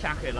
下去了。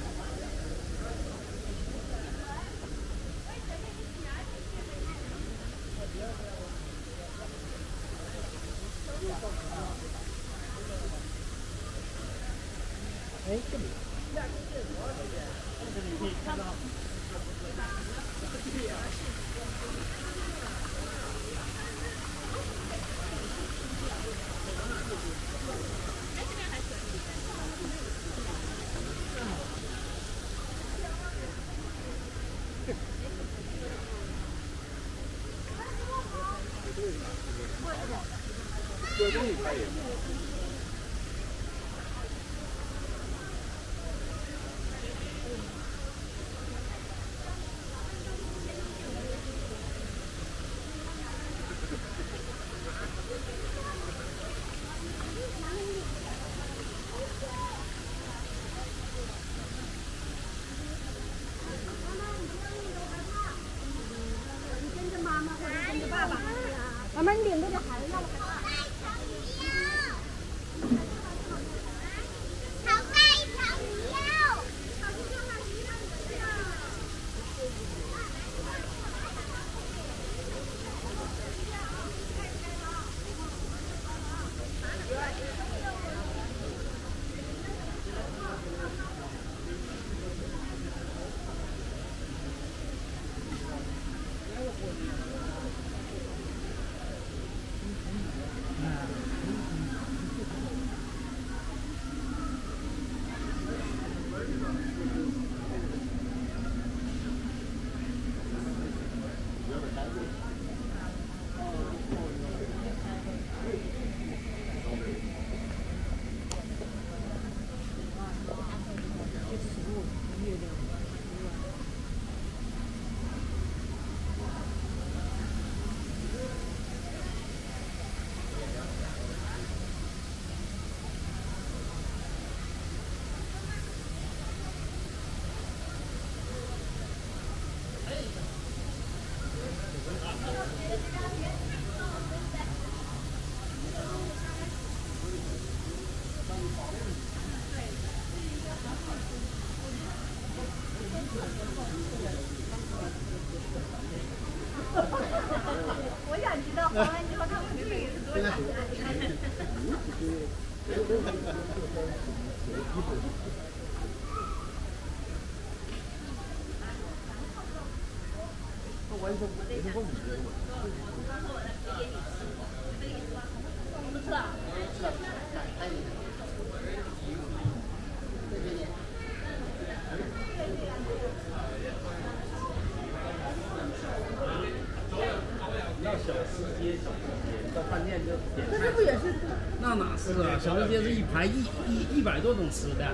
还一一一百多种吃的。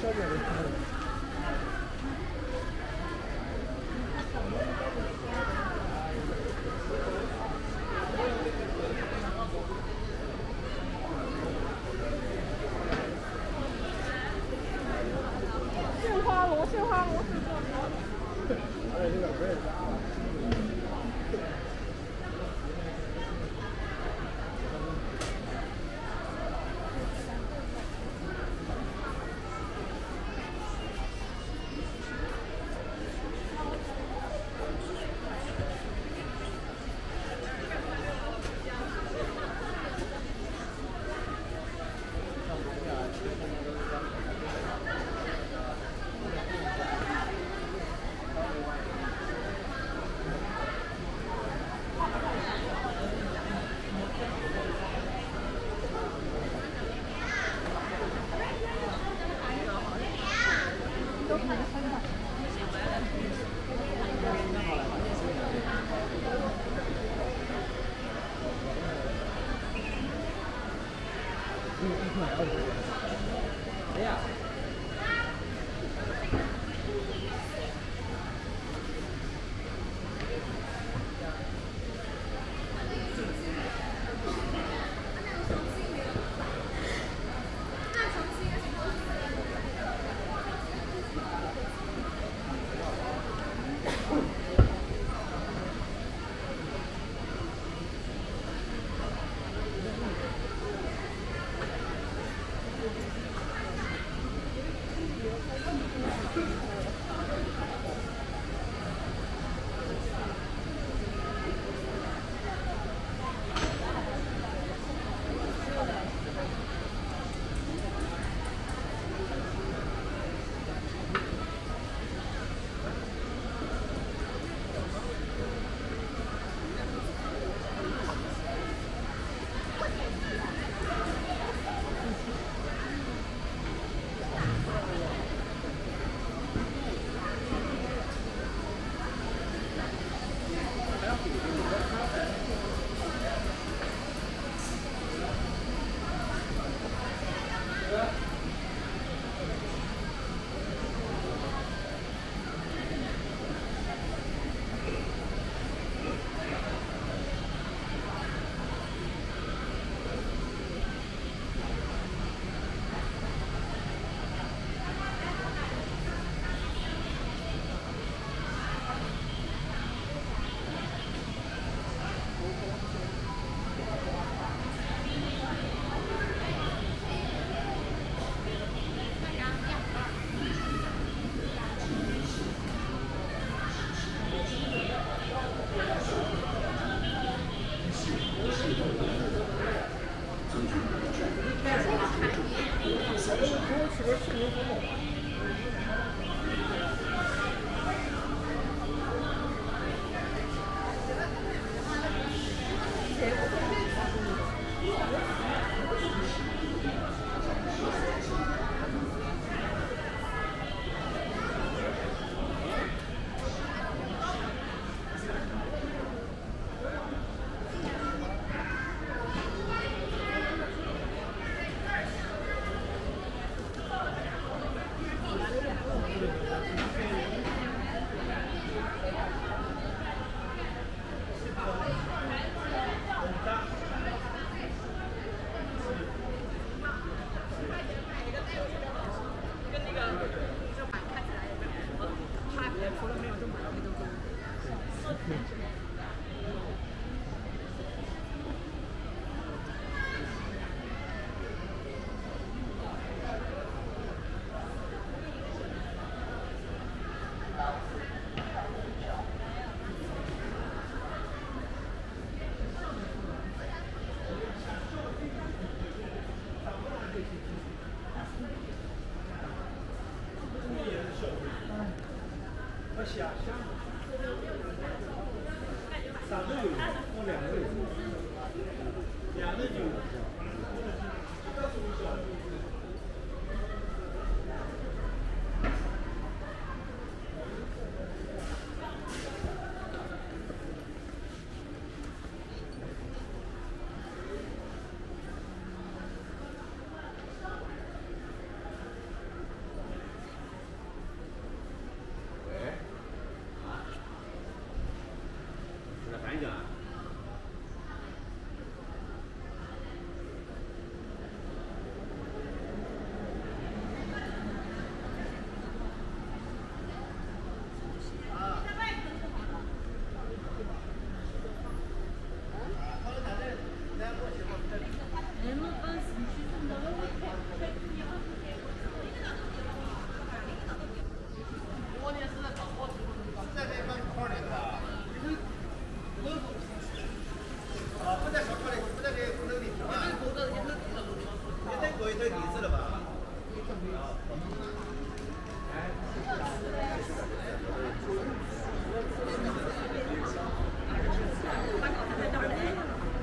sugar. Yeah.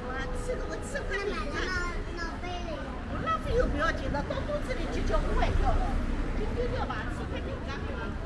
我吃，我吃快了，我浪费又不要紧的，到肚子里就叫不坏，就丢掉吧，吃块饼干就完事。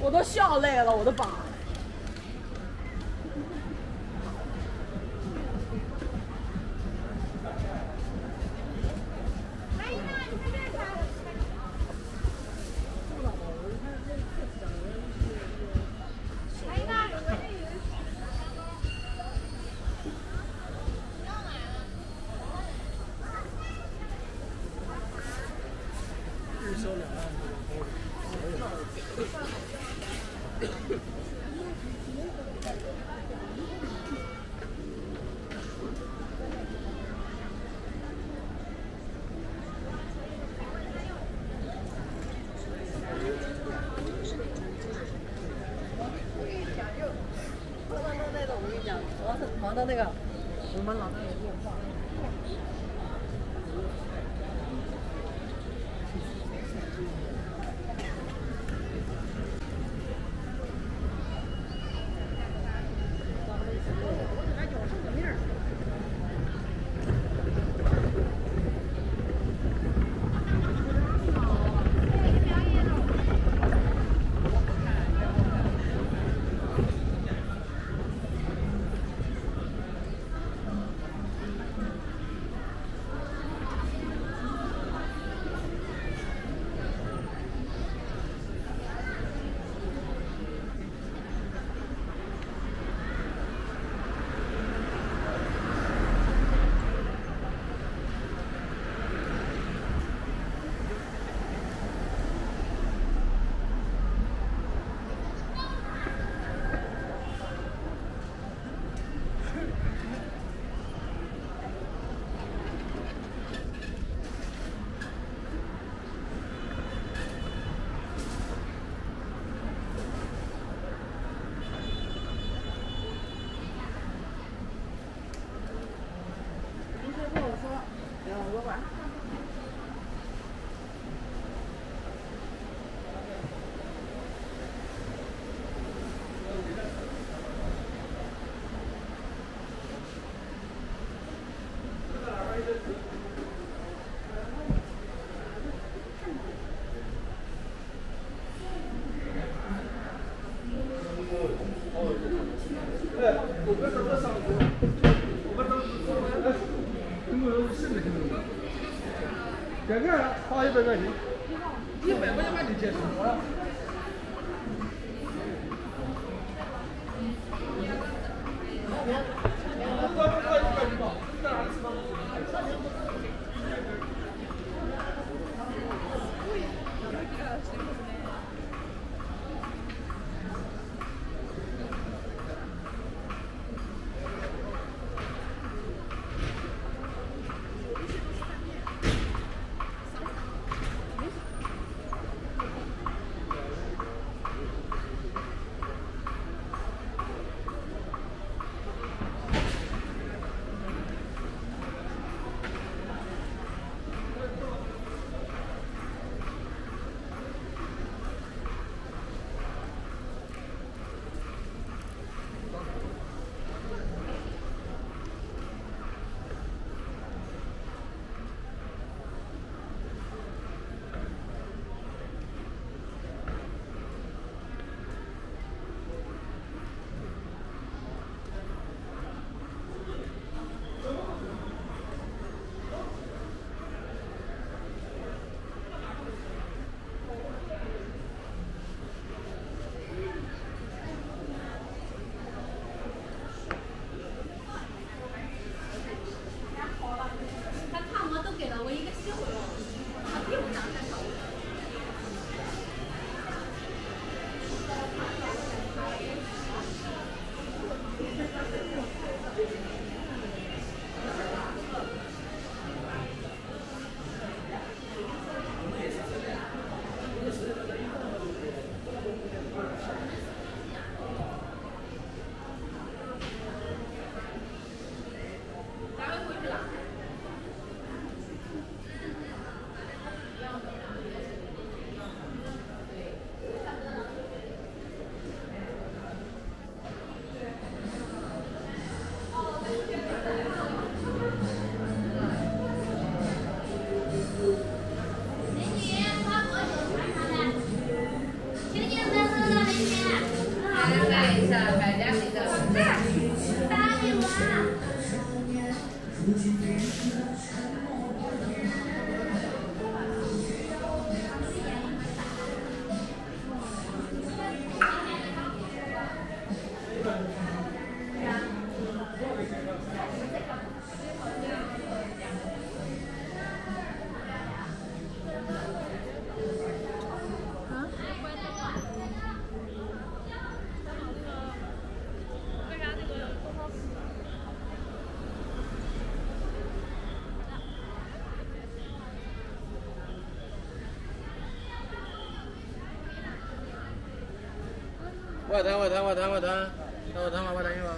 我都笑累了我的宝给这儿花一百块钱。我等，我等，我等，我等，我等，我等。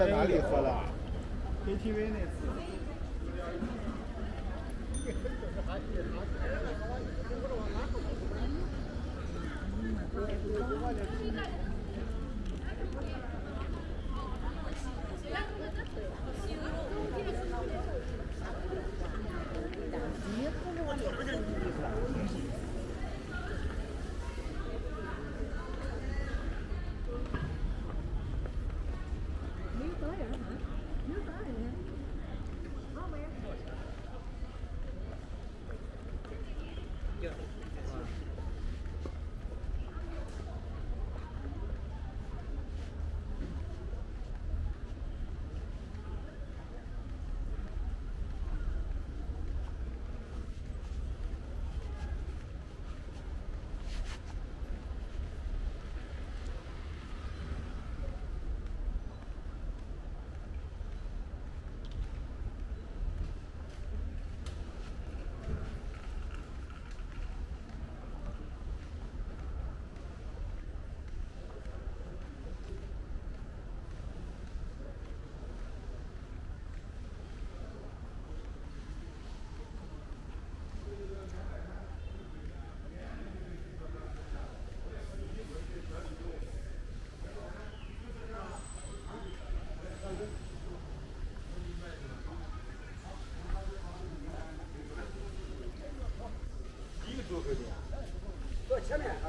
在哪里喝的？KTV 那坐后面。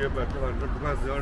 Dieu, bah, tu vas faire.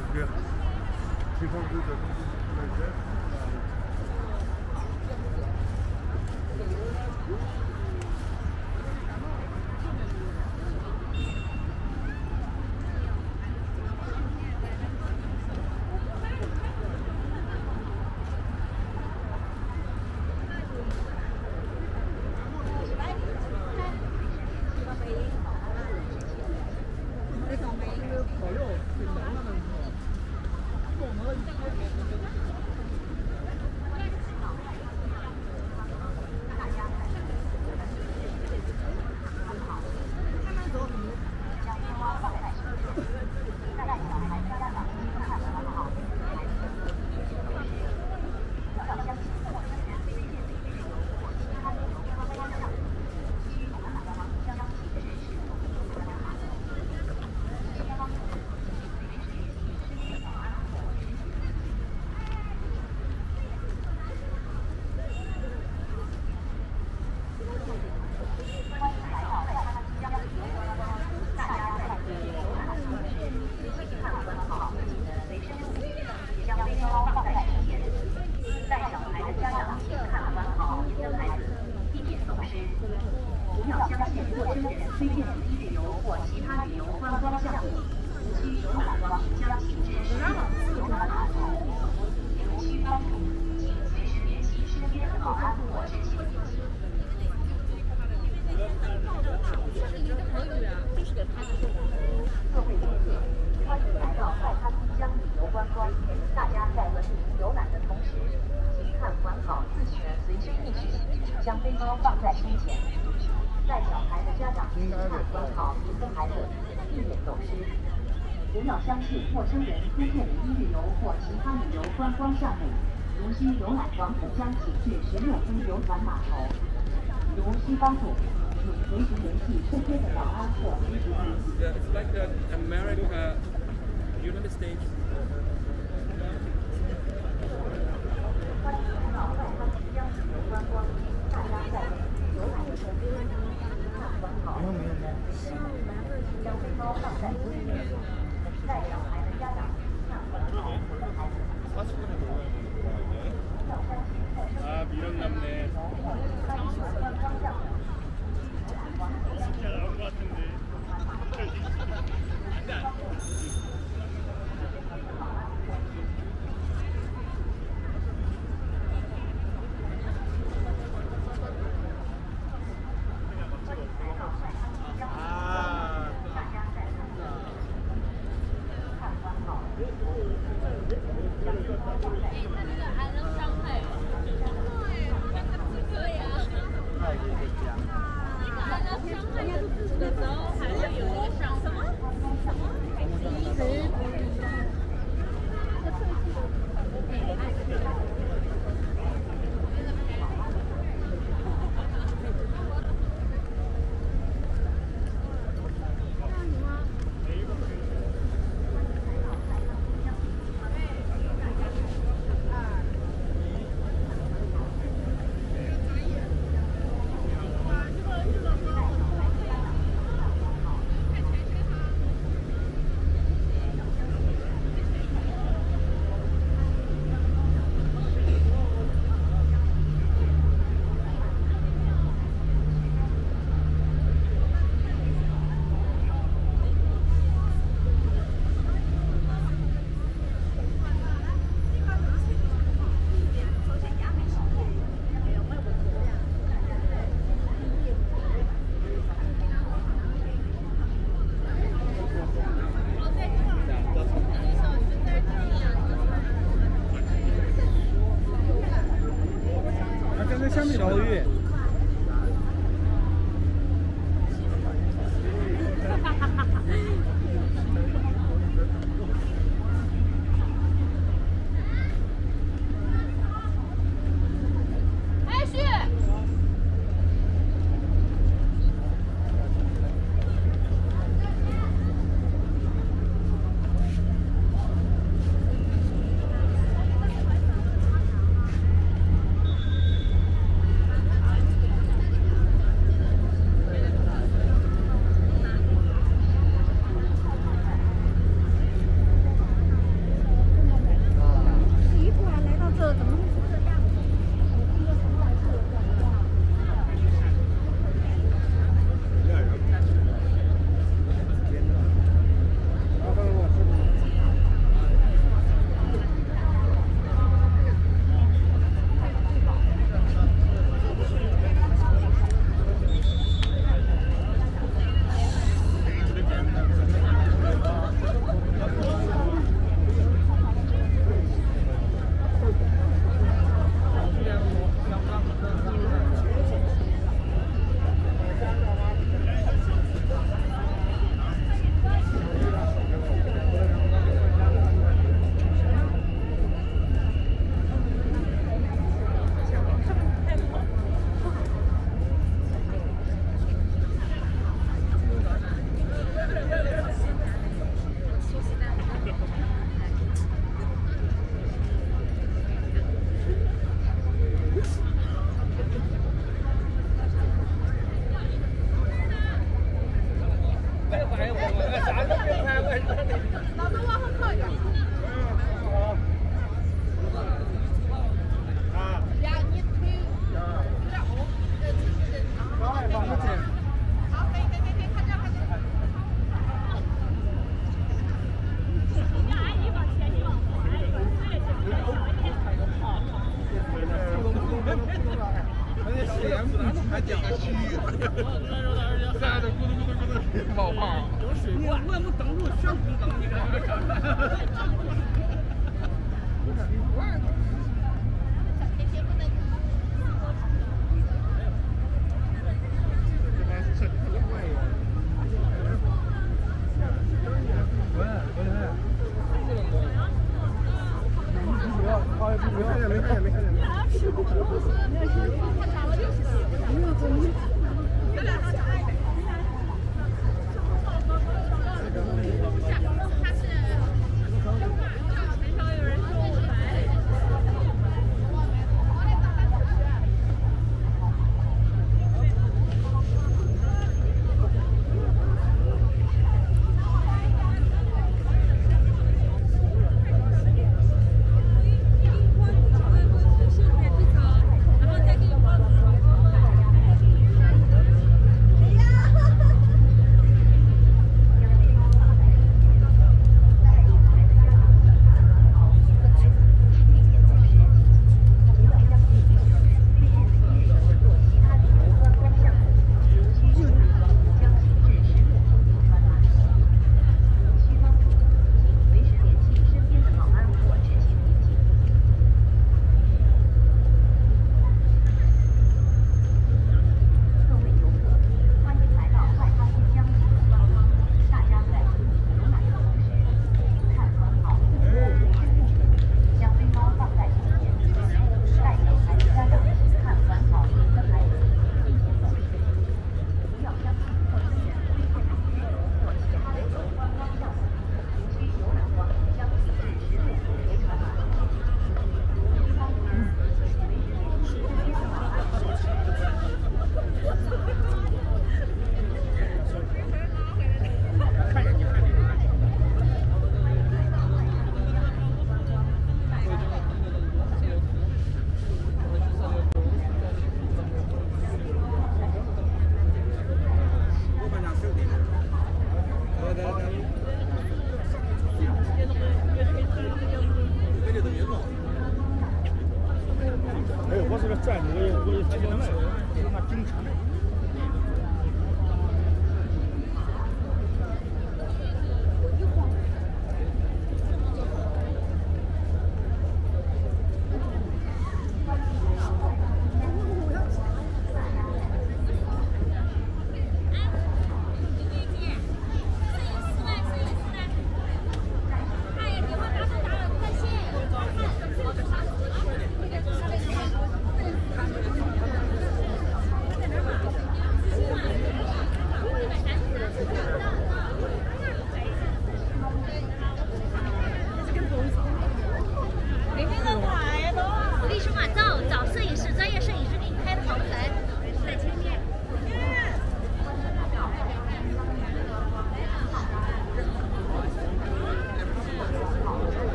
It's like that America, United States.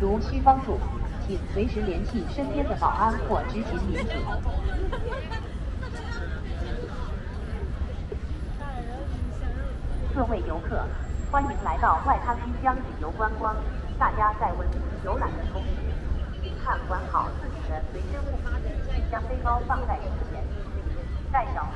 如需帮助，请随时联系身边的保安或执勤民警。各位游客，欢迎来到外滩滨江旅游观光，大家在文明游览的同时，请看管好自己的随身物品，将背包放在胸前，带小。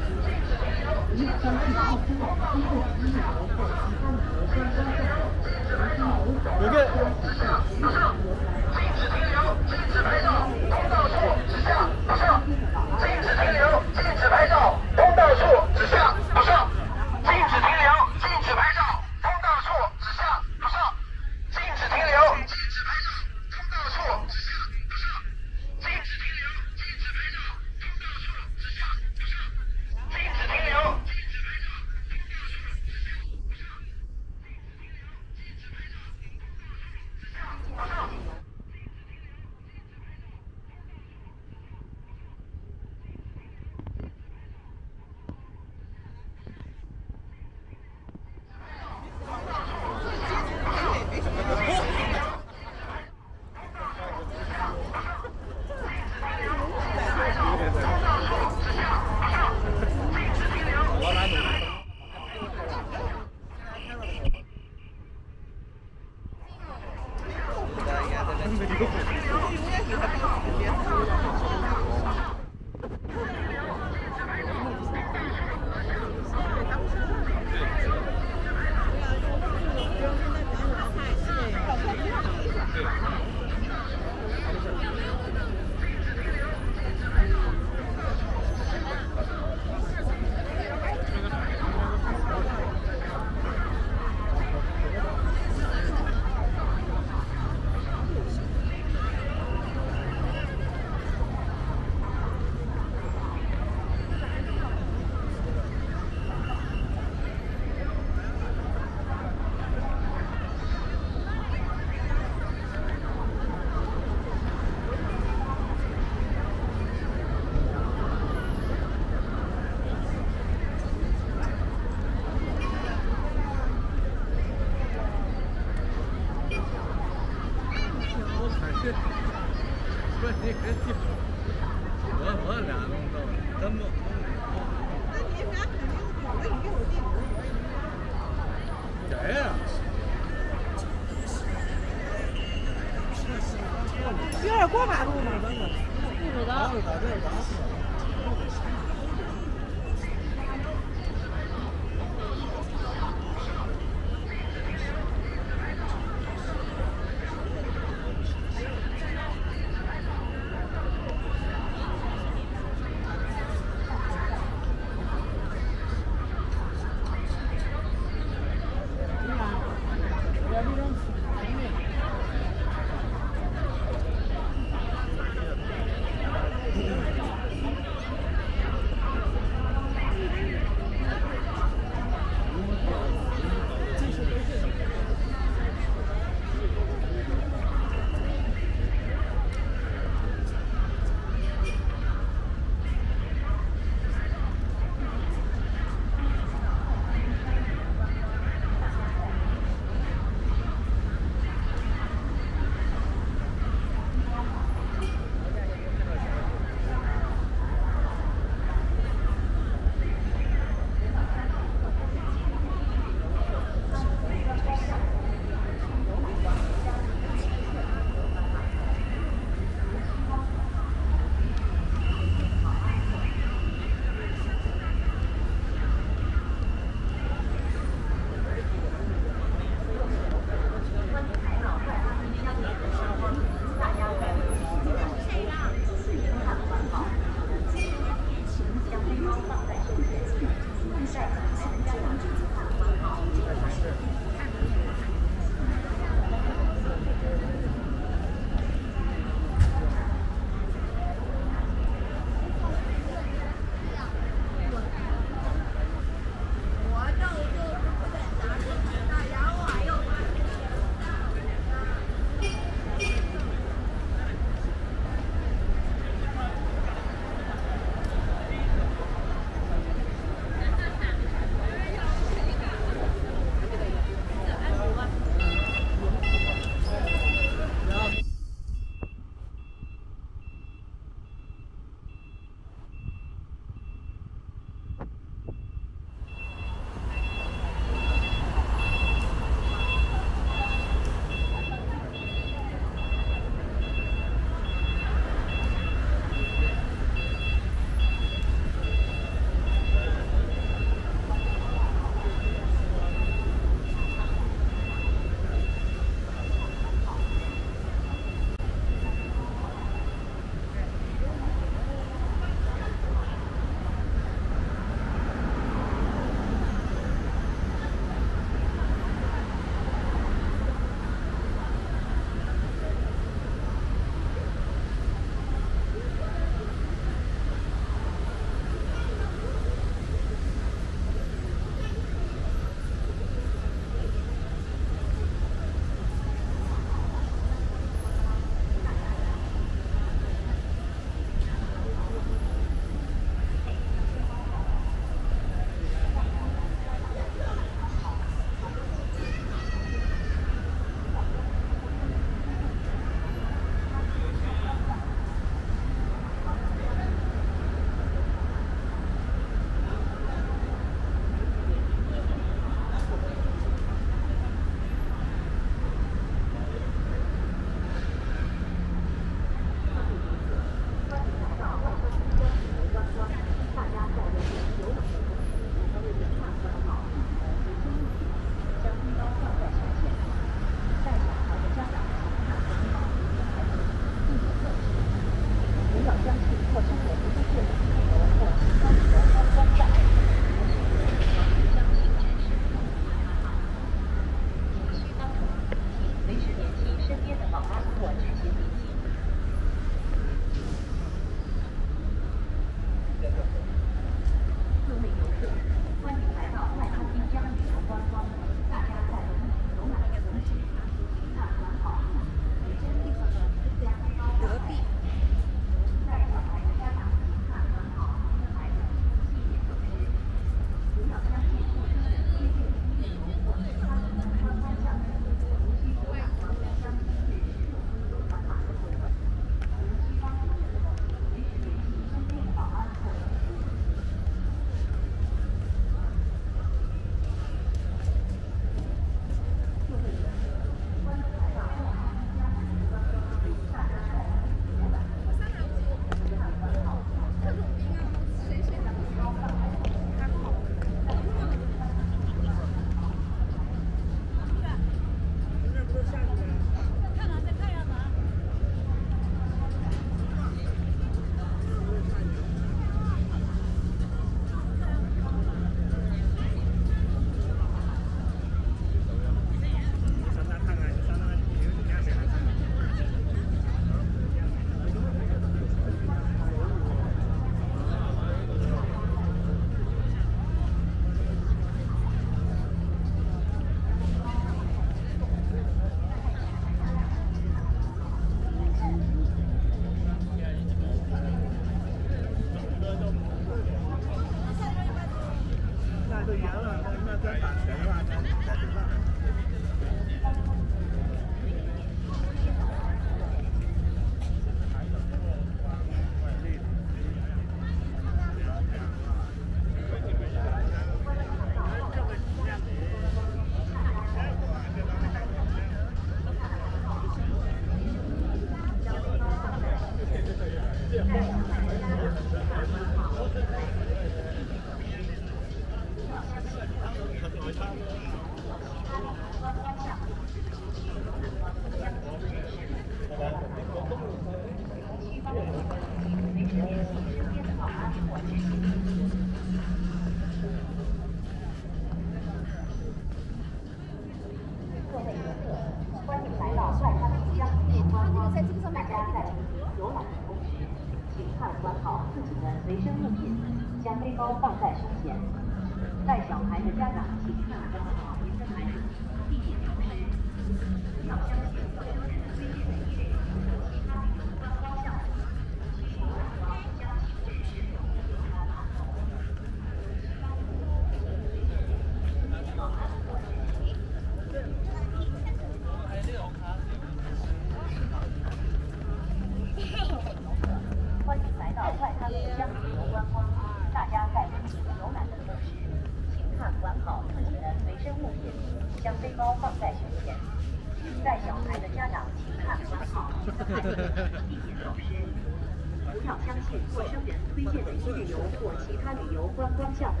陌生人推荐的一日游或其他旅游观光项目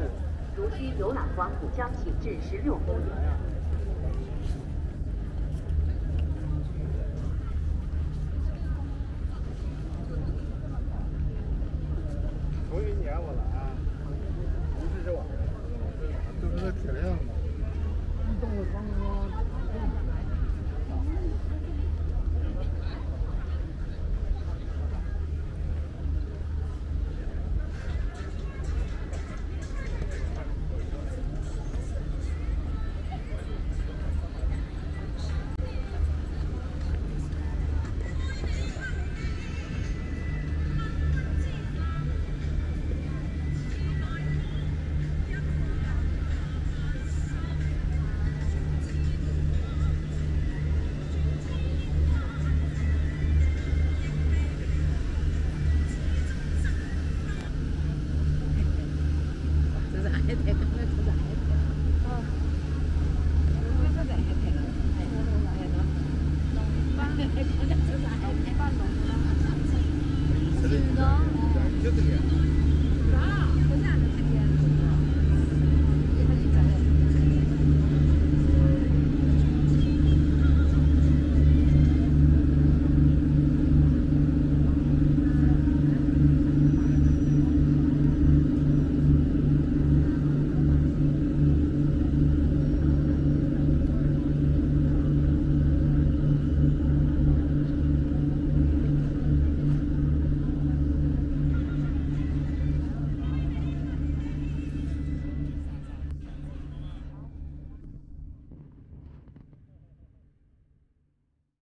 如需游览黄浦江景致十六公里。